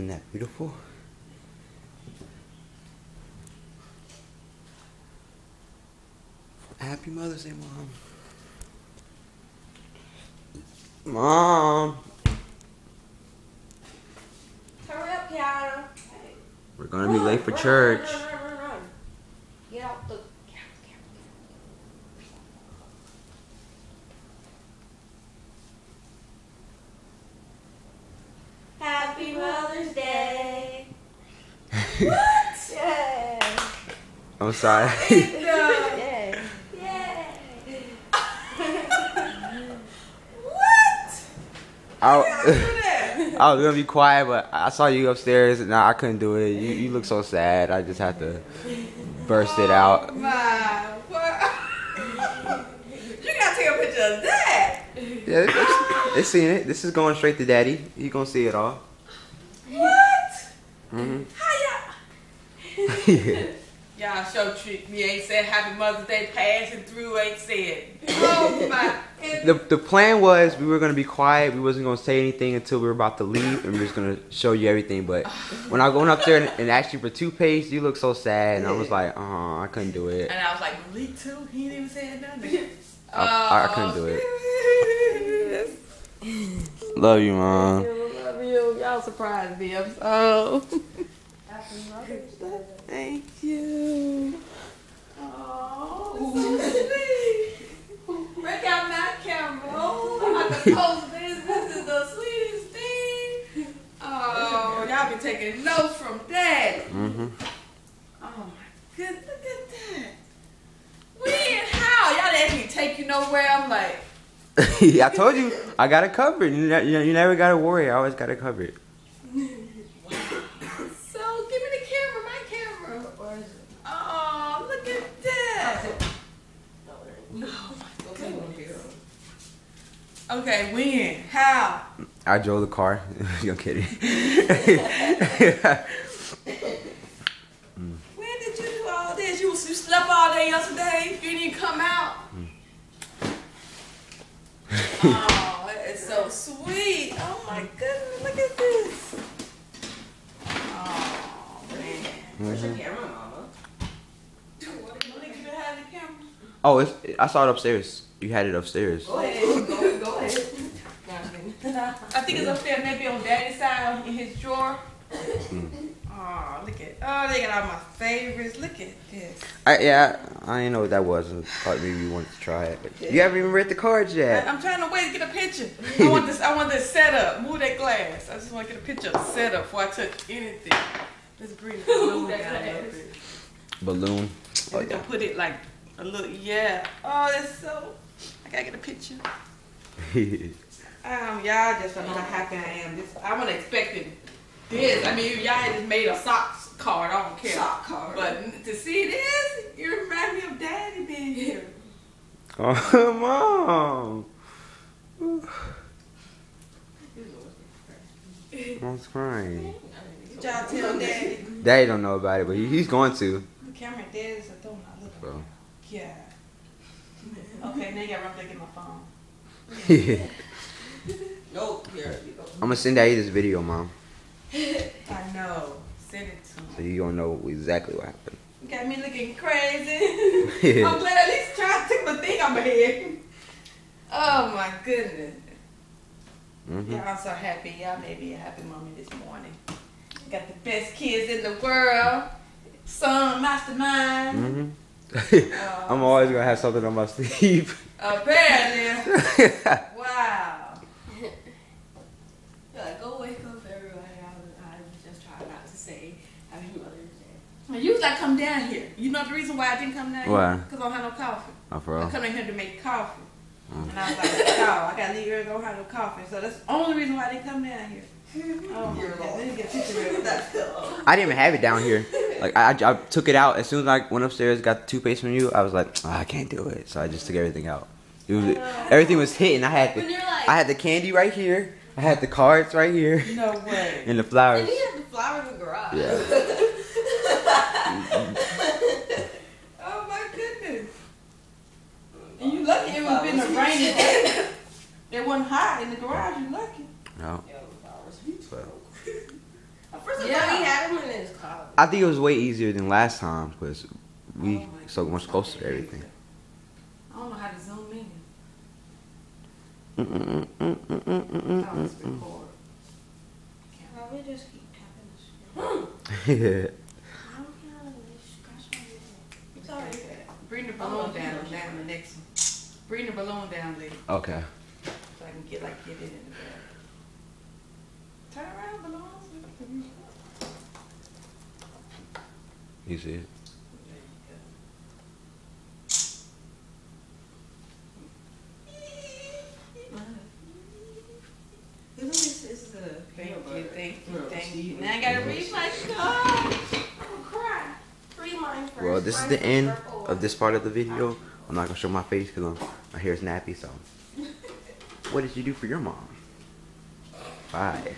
Isn't that beautiful? Happy Mother's Day, Mom. Mom. Hurry up, Kiara. We're gonna be late for church. Run, run, run, run. Get out the. Happy Mother's Day. What? Yay. I'm sorry. Yay. Yay. what? I, I was gonna be quiet, but I saw you upstairs and I couldn't do it. You, you look so sad. I just had to burst it out. My, what? you gotta take a picture of that. Yeah, they, they seen it. This is going straight to daddy. He gonna see it all. What? hmm How y'all? Y'all show trick me. Ain't said Happy Mother's Day passing through. Ain't said. Oh my. the the plan was we were gonna be quiet. We wasn't gonna say anything until we were about to leave, and we are just gonna show you everything. But when I went up there and, and asked you for toothpaste, you looked so sad, and I was like, oh, I couldn't do it. And I was like, Malik too. He ain't even say nothing. I- I couldn't do it. Love you, mom. Love you. Y'all surprised me. I'm so. Thank you. Oh, so sweet. Break out my camera. Oh, I'm about to post this. This is the sweetest thing. Oh, y'all been taking notes from Dad. hmm Oh my goodness, look at that. When? How? Y'all let me take you nowhere. I'm like, I told you I got it covered. You, you, you never gotta worry. I always got it covered. so give me the camera, my camera. Oh, look at that. Okay, when? How? I drove the car. I'm kidding. When did you do all this? You, you slept all day yesterday. You didn't come out. Hmm. oh, that is so sweet. Oh my goodness, look at this. Oh man. Where's your camera, Mama? What did you have the camera? oh, it's, I saw it upstairs. You had it upstairs. Go ahead. Go, go ahead. I think it's upstairs, maybe on Daddy's side in his drawer. Oh, look at oh, they got all my favorites. Look at this. I, yeah, I didn't know what that was. I thought maybe you wanted to try it. But you haven't even read the cards yet. I'm trying to wait to get a picture. I want this. I want this setup. Move that glass. I just want to get a picture of the setup before I touch anything. Let's bring the balloon that down a little glass. bit. Balloon. And Oh we can put it like a little. Yeah. Oh, that's so. I gotta get a picture. Um, y'all just don't know how happy I am. This I wasn't expecting this. I mean, y'all had just made a socks card. I don't care. Sock card. But to see this, you remind me of Daddy being here. oh, mom. Mom's crying. Did y'all tell Daddy? Daddy don't know about it, but he, he's going to. The camera Daddy's a donut. Look. So. Yeah. Okay, now you got to get my phone. I'm Nope. Here you go. gonna send Daddy this video, mom, I know. Send it to so you gonna know exactly what happened. You got me looking crazy. I'm glad at least try to take my thing on my head. Oh my goodness. hmm Y'all so happy. Y'all made me a happy mommy this morning. Got the best kids in the world. Son, mastermind. hmm I'm always gonna have something on my sleeve. Apparently. Wow. You're like, go wake up everybody. I was, I was just trying not to say Happy Mother's Day. And usually I come down here. You know the reason why I didn't come down Why? here? Because I don't have no coffee. Oh, for I real? come in here to make coffee. Mm. And I was like, no, I gotta leave here and go have no coffee. So that's the only reason why I didn't come down here. Oh my You're God. wrong. Let me get a picture of that. I didn't even have it down here. Like I, I, I took it out as soon as I went upstairs, got the toothpaste from you. I was like, "Ah, I can't do it, so I just took everything out. It was, everything was hitting. I had the, like, I had the candy right here. I had the cards right here, No way. and the flowers. and you have the flowers in the garage. Oh my goodness. And you lucky it was been a rainy day. It wasn't hot in the garage. You lucky. No, Yeah, the flowers. but At first I Yeah. thought he had him in his closet. I think it was way easier than last time because we Oh so much closer to everything. I don't know how to zoom in. Mm-mm, mm, mm, mm, mm, How it's mm, record. Probably just keep tapping the screen. I don't know. Scratch my head. It's alright. Bring the balloon down, down the next one. Bring the balloon down, Lee, okay. so I can get like get it in the bag. Turn around, balloons. You see it? There you go. This is thank you, thank you, thank you. Now I gotta read my card. I'm gonna. Read mine first. Well, this is the the end of this part of the video. I'm not gonna show my face because my hair is nappy. So, what did you do for your mom? Bye.